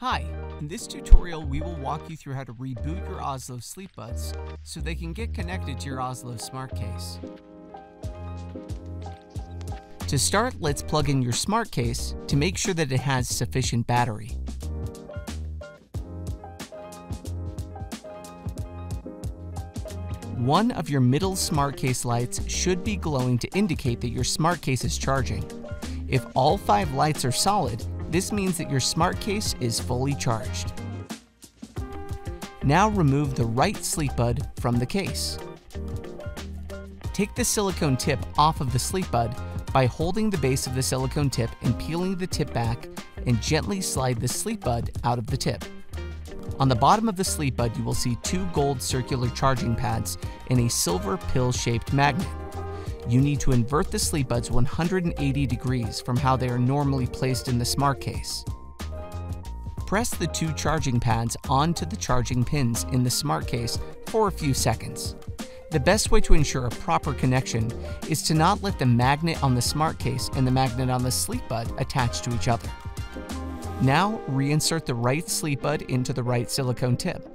Hi, in this tutorial we will walk you through how to reboot your Ozlo Sleep Buds so they can get connected to your Ozlo smart case. To start, let's plug in your smart case to make sure that it has sufficient battery. One of your middle smart case lights should be glowing to indicate that your smart case is charging. If all five lights are solid, this means that your smart case is fully charged. Now remove the right sleep bud from the case. Take the silicone tip off of the sleep bud by holding the base of the silicone tip and peeling the tip back and gently slide the sleep bud out of the tip. On the bottom of the sleep bud, you will see two gold circular charging pads and a silver pill-shaped magnet. You need to invert the sleep buds 180 degrees from how they are normally placed in the smart case. Press the two charging pads onto the charging pins in the smart case for a few seconds. The best way to ensure a proper connection is to not let the magnet on the smart case and the magnet on the sleep bud attach to each other. Now, reinsert the right sleep bud into the right silicone tip.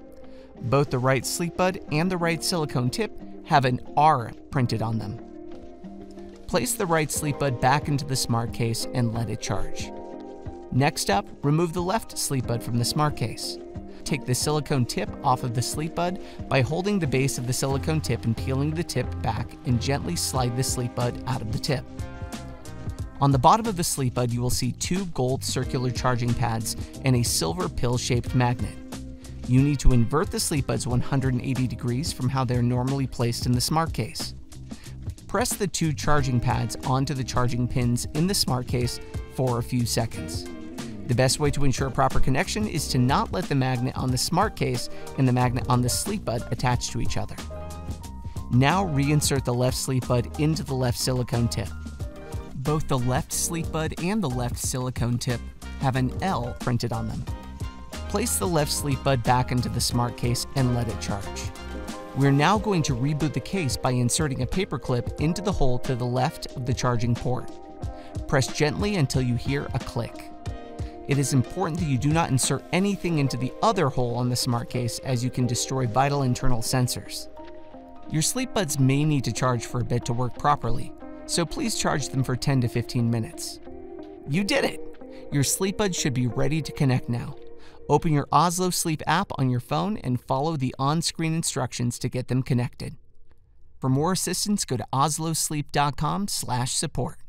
Both the right sleep bud and the right silicone tip have an R printed on them. Place the right sleep bud back into the smart case and let it charge. Next up, remove the left sleep bud from the smart case. Take the silicone tip off of the sleep bud by holding the base of the silicone tip and peeling the tip back and gently slide the sleep bud out of the tip. On the bottom of the sleep bud, you will see two gold circular charging pads and a silver pill-shaped magnet. You need to invert the sleep buds 180 degrees from how they're normally placed in the smart case. Press the two charging pads onto the charging pins in the smart case for a few seconds. The best way to ensure proper connection is to not let the magnet on the smart case and the magnet on the sleep bud attach to each other. Now reinsert the left sleep bud into the left silicone tip. Both the left sleep bud and the left silicone tip have an L printed on them. Place the left sleep bud back into the smart case and let it charge. We're now going to reboot the case by inserting a paperclip into the hole to the left of the charging port. Press gently until you hear a click. It is important that you do not insert anything into the other hole on the smart case as you can destroy vital internal sensors. Your sleep buds may need to charge for a bit to work properly, so please charge them for 10 to 15 minutes. You did it! Your sleep buds should be ready to connect now. Open your Ozlo Sleep app on your phone and follow the on-screen instructions to get them connected. For more assistance, go to ozlosleep.com/support.